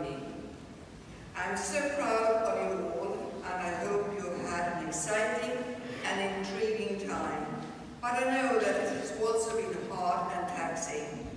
me. I'm so proud of you all, and I hope you had an exciting and intriguing time. But I know that it has also been hard and taxing.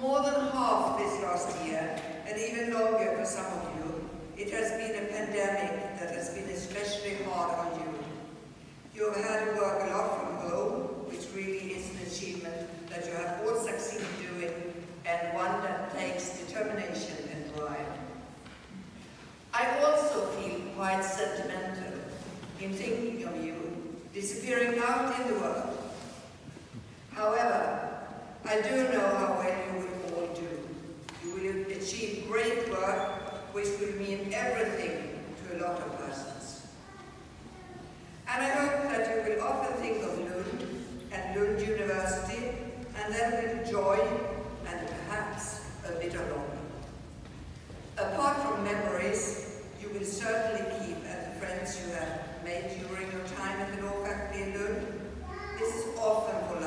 More than half this last year, and even longer for some of you, it has been a pandemic that has been especially hard on you. You have had to work a lot from home, which really is an achievement that you have all succeeded doing, and one that takes determination I also feel quite sentimental in thinking of you disappearing out in the world. However, I do know how well you will all do. You will achieve great work, which will mean everything to a lot of persons. And I hope that you will often think of Lund and Lund University, and then enjoy and perhaps a bit of longing memories you will certainly keep and the friends you have made during your time at the Norfolk Lund. This is often for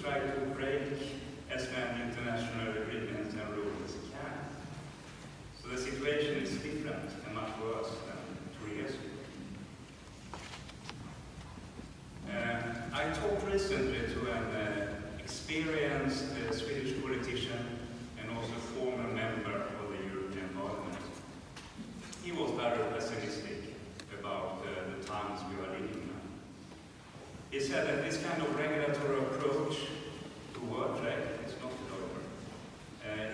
try to break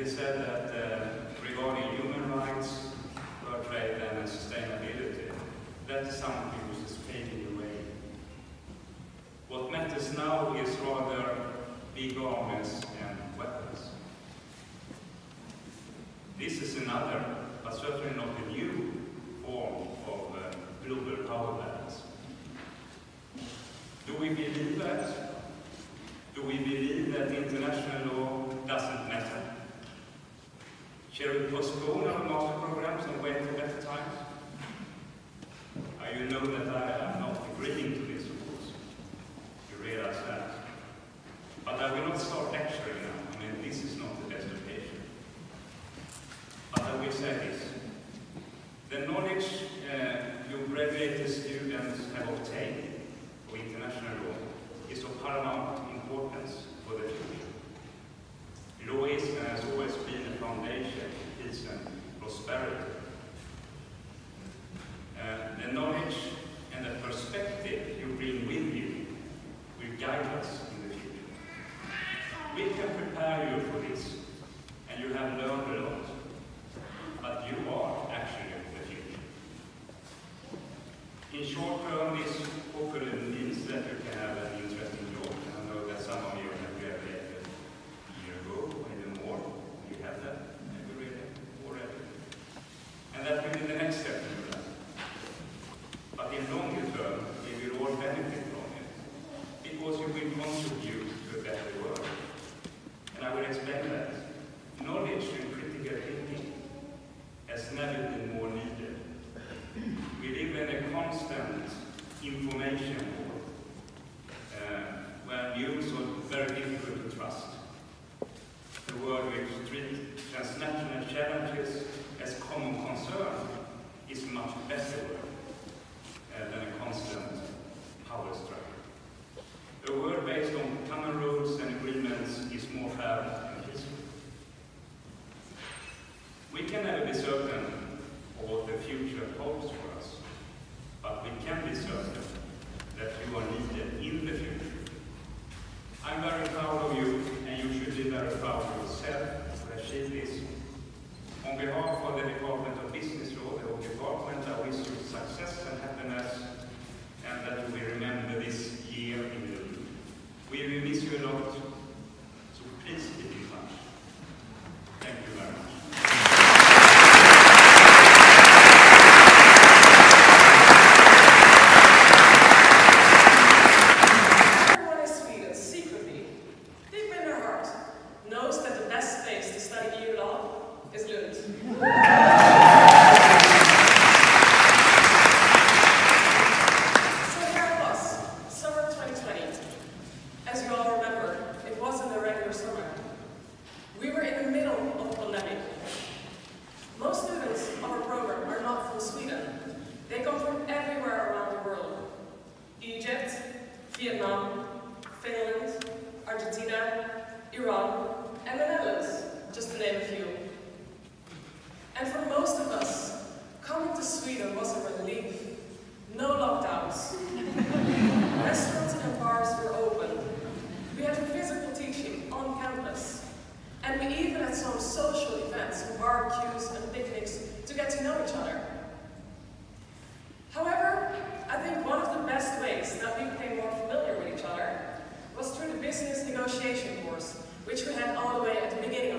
They said that uh, regarding human rights, trade and sustainability, that's something which is fading away. What matters now is rather big armies and weapons. This is another, but certainly not going on master programs and wait to better times? Uh, you know that I am not agreeing to this, of course. You realize that. But I will not start lecturing now. I mean, this is not the best occasion. But I will say this. The knowledge uh, your graduated students have obtained for international law is of paramount importance for the future. Law is and has always been the foundation peace and uh, prosperity. And the knowledge can never be certain of what the future holds for us, but we can be certain that you are needed. Finland, Argentina, Iran, and the Netherlands, just to name a few. And for most of us, coming to Sweden was a relief. No lockdowns. Restaurants and bars were open. We had physical teaching on campus. And we even had some social events, barbecues and picnics to get to know each other. negotiation course, which we had all the way at the beginning